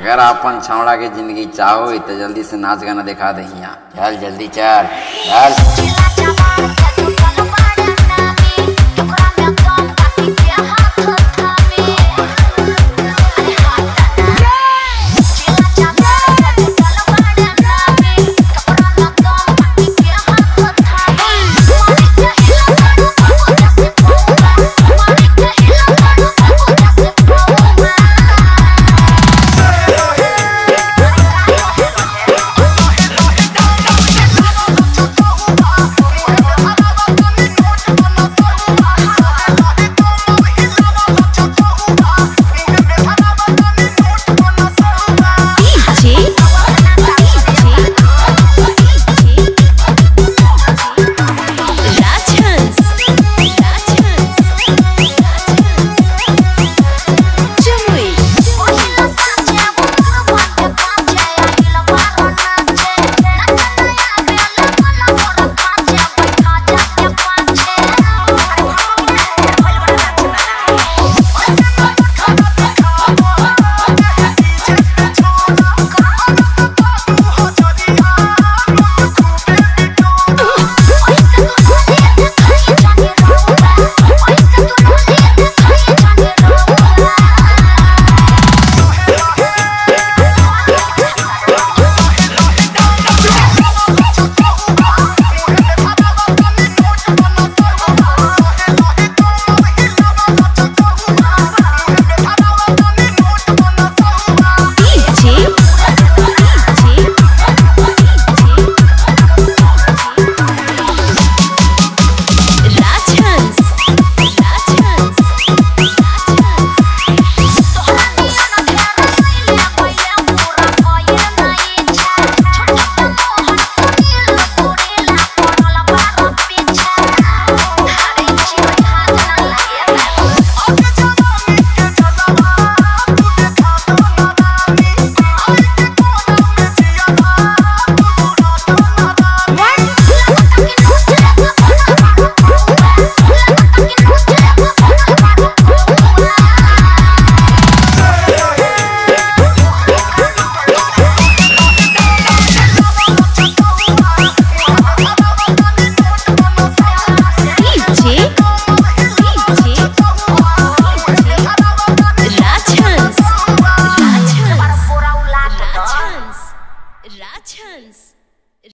अगर अपन छावड़ा के ज़िंदगी चाहो तो जल्दी से नाच गाना दिखा दे चल जल्दी चल चल।